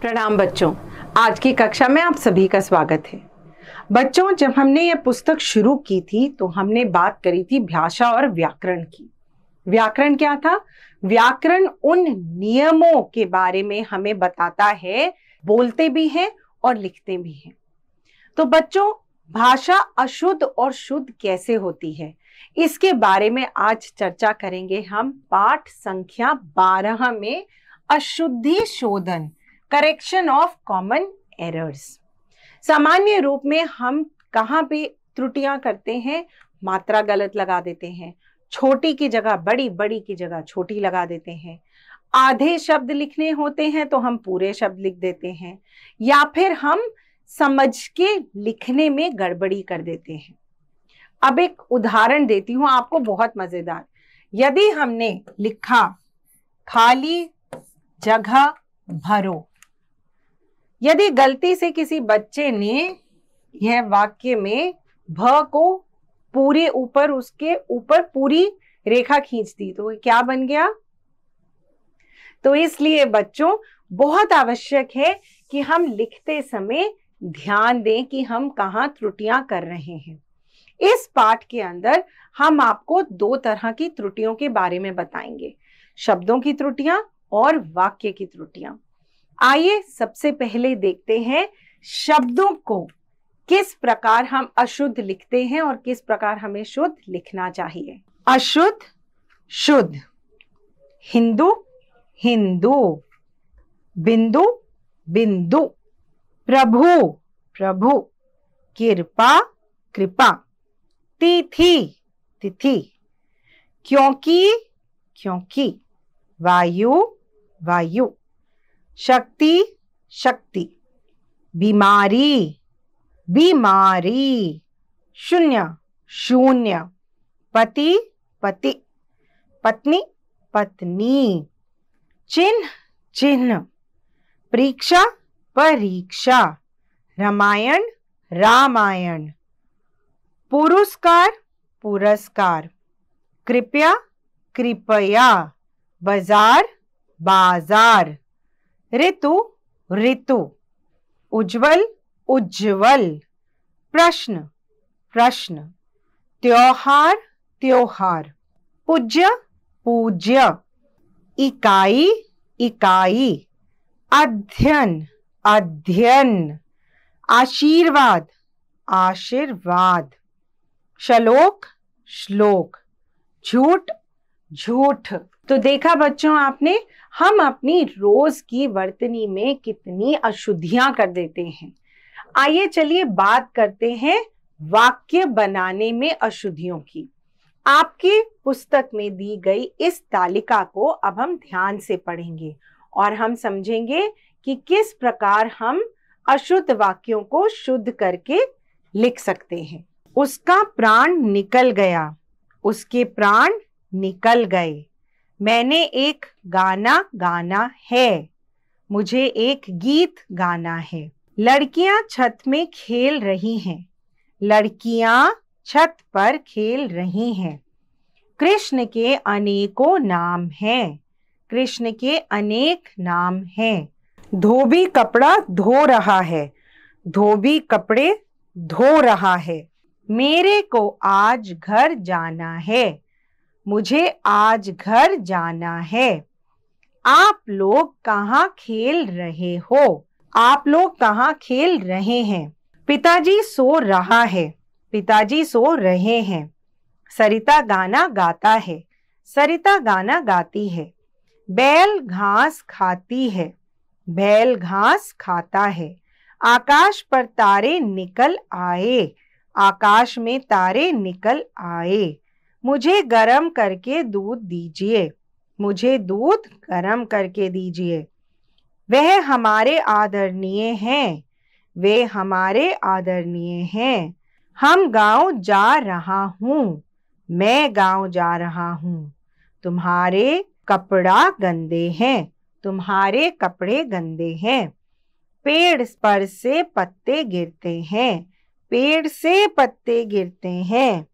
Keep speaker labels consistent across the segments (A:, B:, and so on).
A: प्रणाम बच्चों, आज की कक्षा में आप सभी का स्वागत है। बच्चों, जब हमने यह पुस्तक शुरू की थी तो हमने बात करी थी भाषा और व्याकरण की। व्याकरण क्या था? व्याकरण उन नियमों के बारे में हमें बताता है, बोलते भी हैं और लिखते भी हैं। तो बच्चों, भाषा अशुद्ध और शुद्ध कैसे होती है? इसके बारे में आज चर्चा करेंगे हम पाठ संख्या बारह में, अशुद्धि शोधन। करेक्शन ऑफ़ कॉमन एरर्स सामान्य रूप में हम कहाँ पे त्रुटियाँ करते हैं? मात्रा गलत लगा देते हैं। छोटी की जगह, बड़ी बड़ी की जगह छोटी लगा देते हैं। आधे शब्द लिखने होते हैं तो हम पूरे शब्द लिख देते हैं। या फिर हम समझ के लिखने में गड़बड़ी कर देते हैं। अब एक उदाहरण देती हूँ, आपको बहुत मज़ेदार। यदि हमने लिखा, खाली जगह भरो यदि गलती से किसी बच्चे ने यह वाक्य में भ को पूरे ऊपर उसके ऊपर पूरी रेखा खींच दी तो क्या बन गया? तो इसलिए बच्चों, बहुत आवश्यक है कि हम लिखते समय ध्यान दें कि हम कहाँ त्रुटियाँ कर रहे हैं। इस पाठ के अंदर हम आपको दो तरह की त्रुटियों के बारे में बताएँगे। शब्दों की त्रुटियाँ और वाक्य की त्रुटियाँ। आइए सबसे पहले देखते हैं शब्दों को। किस प्रकार हम अशुद्ध लिखते हैं और किस प्रकार हमें शुद्ध लिखना चाहिए? अशुद्ध, शुद्ध। हिंदू हिंदू। बिंदु बिंदु। प्रभु प्रभु। कृपा कृपा। तिथि तिथि। क्योंकि क्योंकि। वायु वायु। शक्ति शक्ति। बीमारी बीमारी। शून्य शून्य। पति पति। पत्नी पत्नी। चिन्ह चिन्ह। परीक्षा परीक्षा। रामायण रामायण। पुरस्कार पुरस्कार। कृपया कृपया। बाज़ार बाज़ार। ऋतु ऋतु। उज्जवल उज्जवल। प्रश्न प्रश्न। त्योहार त्योहार। पूज्य पूज्य। इकाई इकाई। अध्ययन अध्ययन। आशीर्वाद आशीर्वाद। श्लोक श्लोक। झूठ झूठ। तो देखा बच्चों आपने, हम अपनी रोज की वर्तनी में कितनी अशुद्धियाँ कर देते हैं। आइए चलिए बात करते हैं वाक्य बनाने में अशुद्धियों की। आपकी पुस्तक में दी गई इस तालिका को अब हम ध्यान से पढ़ेंगे और हम समझेंगे कि किस प्रकार हम अशुद्ध वाक्यों को शुद्ध करके लिख सकते हैं। उसका प्राण निकल गया। उसके प्राण निकल गए। मैंने एक गाना गाना है। मुझे एक गीत गाना है। लड़कियाँ छत में खेल रही हैं। लड़कियाँ छत पर खेल रही हैं। कृष्ण के अनेकों नाम हैं। कृष्ण के अनेक नाम हैं। धोबी कपड़ा धो रहा है। धोबी कपड़े धो रहा है। मेरे को आज घर जाना है। मुझे आज घर जाना है। आप लोग कहाँ खेल रहे हो? आप लोग कहाँ खेल रहे हैं? पिताजी सो रहा है। पिताजी सो रहे हैं। सरिता गाना गाता है। सरिता गाना गाती है। बैल घास खाती है। बैल घास खाता है। आकाश पर तारे निकल आए। आकाश में तारे निकल आए। मुझे गरम करके दूध दीजिए। मुझे दूध गरम करके दीजिए। वह हमारे आदरणीय हैं। वे हमारे आदरणीय हैं। हम गाँव जा रहा हूँ। मैं गाँव जा रहा हूँ। तुम्हारे कपड़ा गंदे हैं। तुम्हारे कपड़े गंदे हैं। पेड़ पर से पत्ते गिरते हैं। पेड़ से पत्ते गिरते हैं।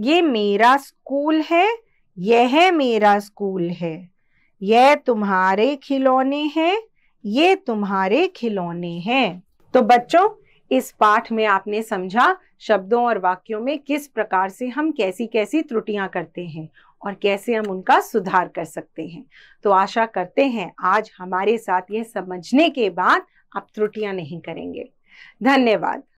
A: ये मेरा स्कूल है, यह मेरा स्कूल है। यह तुम्हारे खिलौने हैं, ये तुम्हारे खिलौने हैं। तो बच्चों, इस पाठ में आपने समझा शब्दों और वाक्यों में किस प्रकार से हम कैसी कैसी त्रुटियाँ करते हैं और कैसे हम उनका सुधार कर सकते हैं। तो आशा करते हैं आज हमारे साथ यह समझने के बाद आप त्रुटियाँ नहीं करेंगे। धन्यवाद।